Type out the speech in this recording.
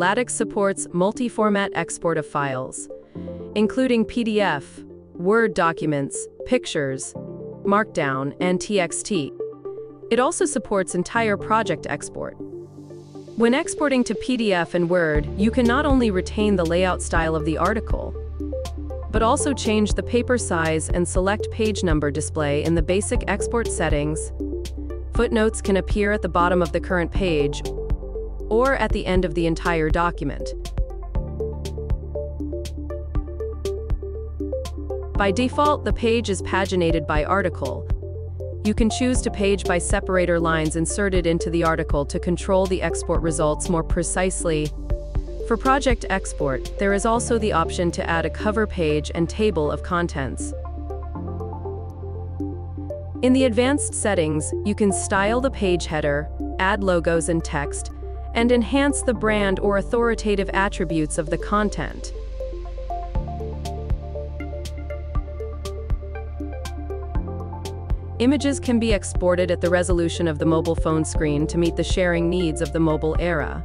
Lattics supports multi-format export of files, including PDF, Word documents, pictures, Markdown, and TXT. It also supports entire project export. When exporting to PDF and Word, you can not only retain the layout style of the article, but also change the paper size and select page number display in the basic export settings. Footnotes can appear at the bottom of the current page or at the end of the entire document. By default, the page is paginated by article. You can choose to page by separator lines inserted into the article to control the export results more precisely. For project export, there is also the option to add a cover page and table of contents. In the advanced settings, you can style the page header, add logos and text, and enhance the brand or authoritative attributes of the content. Images can be exported at the resolution of the mobile phone screen to meet the sharing needs of the mobile era.